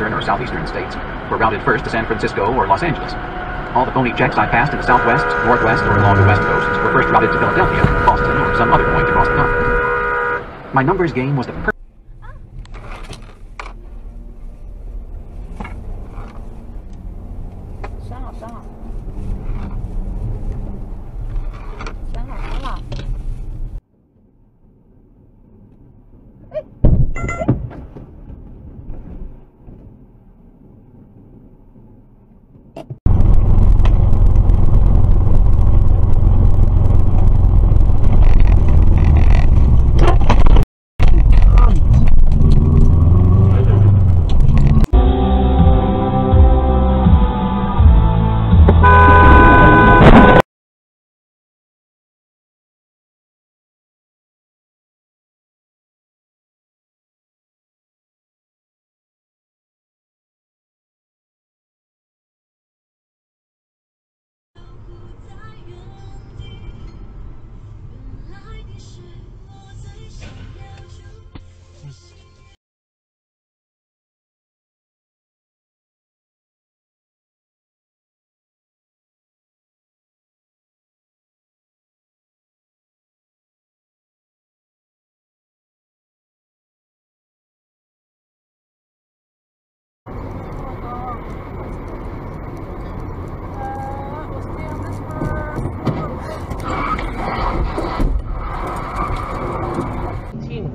western or southeastern states were routed first to San Francisco or Los Angeles. All the phony checks I passed in the southwest, northwest, or along the west coast were first routed to Philadelphia, Boston, or some other point across the continent. My numbers game was the perfect.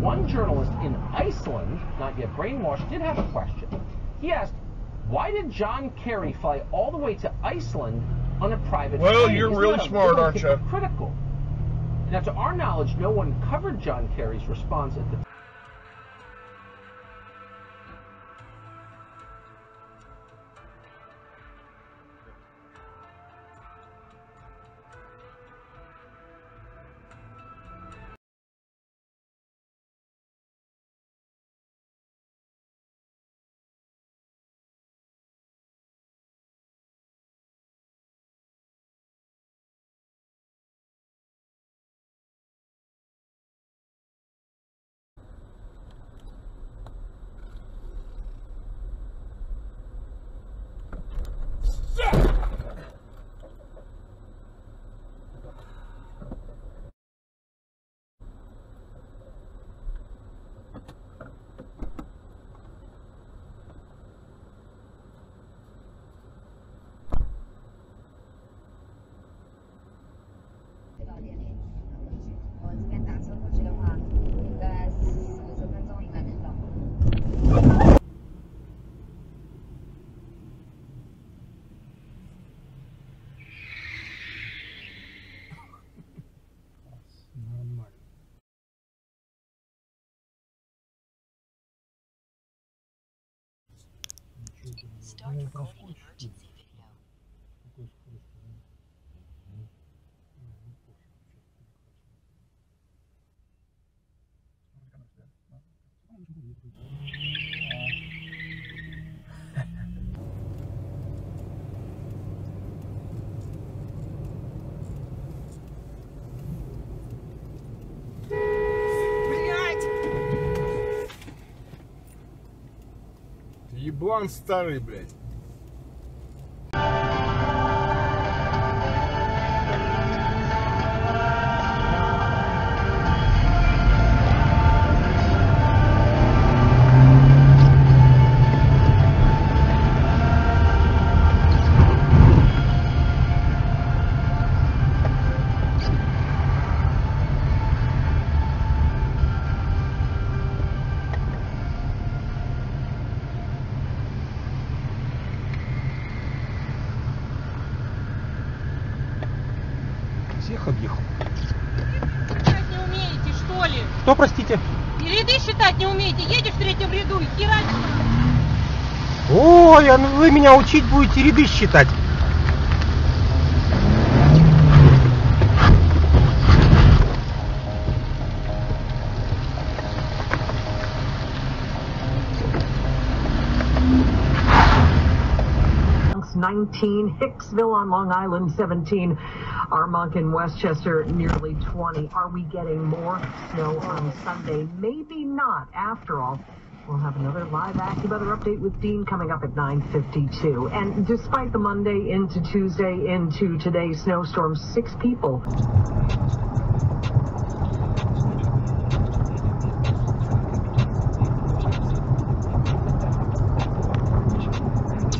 One journalist in Iceland, not yet brainwashed, did have a question. He asked, why did John Kerry fly all the way to Iceland on a private Well, plane? you're Isn't really smart, aren't you? Critical. Now, to our knowledge, no one covered John Kerry's response at the Start recording emergency Блан старый, блядь. Кто, простите? И ряды считать не умеете. Едешь в третьем ряду и херачишь. Ой, а вы меня учить будете ряды считать. 19, Hicksville on Long Island 17, Armonk in Westchester nearly 20. Are we getting more snow on Sunday? Maybe not after all. We'll have another live AccuWeather update with Dean coming up at 9:52. And despite the Monday into Tuesday into today's snowstorm, six people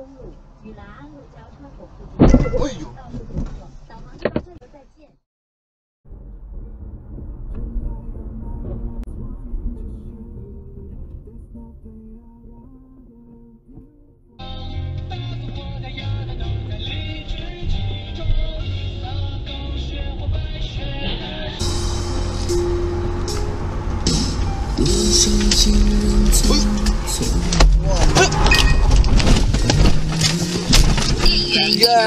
公路与南安路交叉口附近，道路工作。导航到这里，再见。tiga